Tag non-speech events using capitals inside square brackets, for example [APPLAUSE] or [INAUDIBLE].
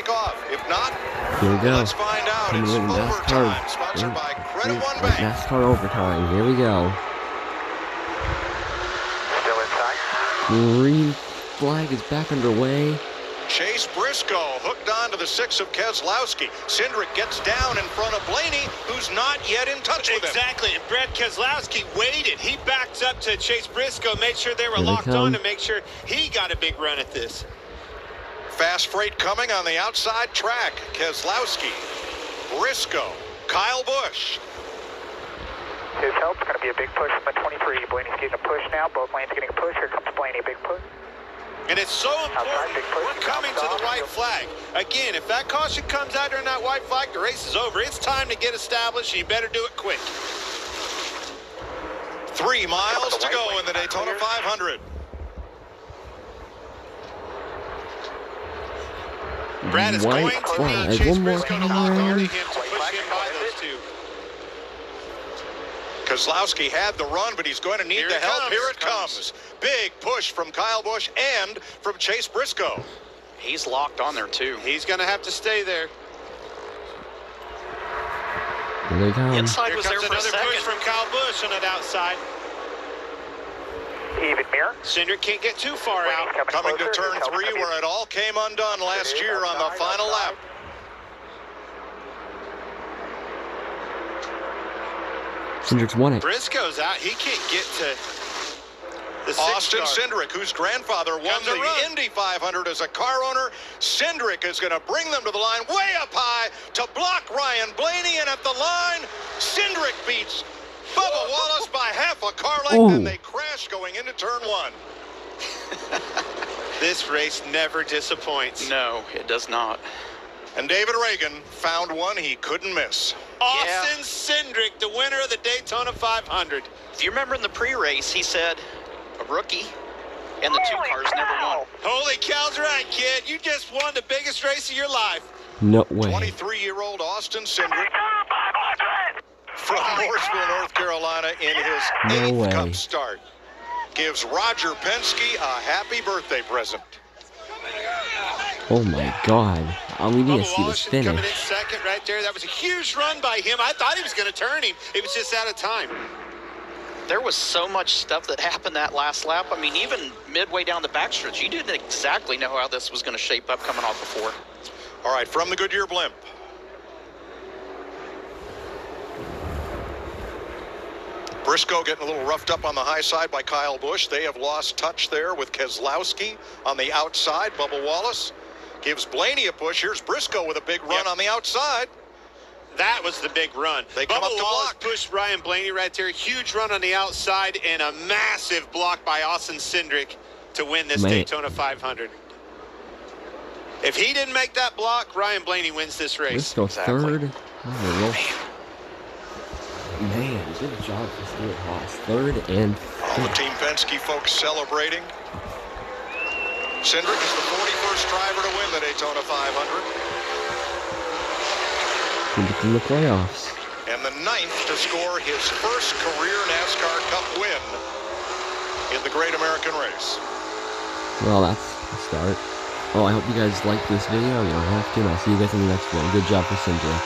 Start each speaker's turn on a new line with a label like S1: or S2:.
S1: take off. If not,
S2: Here we go.
S1: let's find out.
S2: Coming
S1: It's
S2: in
S1: overtime,
S2: NASCAR.
S1: sponsored by Credit
S2: Here-
S1: One Bank.
S2: NASCAR overtime. Here we go.
S3: Still inside.
S2: Green flag is back underway.
S1: Chase Briscoe hooked on to the six of Keselowski. Cindric gets down in front of Blaney, who's not yet in touch with him.
S4: Exactly, and Brad Keselowski waited. He backed up to Chase Briscoe, made sure they were
S2: Here
S4: locked
S2: come.
S4: on to make sure he got a big run at this.
S1: Fast freight coming on the outside track. Keselowski, Briscoe, Kyle Busch.
S3: His help's going to be a big push from the 23. Blaney's getting a push now. Both lanes getting a push. Here comes Blaney. Big push.
S4: And it's so important. We're coming to the white flag. Again, if that caution comes out during that white flag, the race is over. It's time to get established, and you better do it quick.
S1: Three miles to go in the Daytona 500.
S4: Brad is
S2: White
S4: going to
S2: flag.
S4: need Chase
S2: One more
S4: Briscoe to lock on to
S2: time.
S4: him to push him by those two.
S1: Keselowski had the run, but he's going to need
S4: Here
S1: the help.
S4: comes.
S1: Here it comes. Big push from Kyle Busch and from Chase Briscoe.
S5: He's locked on there too.
S4: He's going to have to stay there.
S2: Here they come.
S5: Inside
S4: Here
S5: was
S4: comes
S5: there for a
S4: another push from Kyle Busch on that outside.
S3: Even mirror.
S4: Cindric can't get too far
S3: Blaney's
S4: out.
S1: Coming to
S3: closer.
S1: turn three, where it all came undone last year on the
S3: Outside,
S1: final lap.
S3: outside.
S2: Cindric's won it.
S4: Briscoe's out. He can't get to the six
S1: Austin. Cindric, whose grandfather won
S4: Comes
S1: the
S4: run.
S1: Indy 500 as a car owner. Cindric is going to bring them to the line way up high to block Ryan Blaney. And at the line, Cindric beats Bubba Wallace by half a car length,
S2: Ooh.
S1: and they crash going into turn one. [LAUGHS]
S4: This race never disappoints.
S5: No, it does not.
S1: And David Reagan found one he couldn't miss.
S4: Austin Cindric, the winner of the Daytona 500.
S5: If you remember in the pre-race, he said a rookie and the two
S3: Holy
S5: cars never won.
S4: Holy cow's right, kid. You just won the biggest race of your life.
S2: No way.
S1: 23-year-old Austin Cindric
S3: Daytona 500!
S1: From [LAUGHS] Mooresville, North Carolina, in his
S2: No
S1: eighth
S2: way.
S1: Cup start, gives Roger Penske a happy birthday present.
S2: Oh my god. All we need to
S4: Bubba
S2: see
S4: Wallace
S2: this
S4: coming in
S2: finish.
S4: second right there. That was a huge run by him. I thought he was going to turn him. He was just out of time.
S5: There was so much stuff that happened that last lap. I mean, even midway down the backstretch, you didn't exactly know how this was going to shape up coming off before.
S1: All right, from the Goodyear blimp. Briscoe getting a little roughed up on the high side by Kyle Busch. They have lost touch there with Keselowski on the outside. Bubba Wallace gives Blaney a push. Here's Briscoe with a big run
S4: Yep.
S1: on the outside.
S4: That was the big run.
S1: They come
S4: Bubba
S1: up to
S4: Wallace
S1: block.
S4: pushed Ryan Blaney right there. Huge run on the outside and a massive block by Austin Cindric to win this
S2: Man.
S4: Daytona 500. If he didn't make that block, Ryan Blaney wins this race.
S2: Let's
S5: Exactly.
S2: third. Oh, Man, good job for Stuart Haas. Third and
S1: All the
S2: fifth.
S1: Team Penske folks celebrating. Cindric is the 41st driver to win the Daytona 500
S2: Cindric in the playoffs.
S1: and the ninth to score his first career NASCAR Cup win in the Great American Race.
S2: Well, that's a start. Well, I hope you guys liked this video. You don't have to, and I'll see you guys in the next one. Good job for Cindric.